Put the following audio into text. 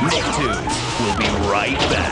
Nicktoons will be right back.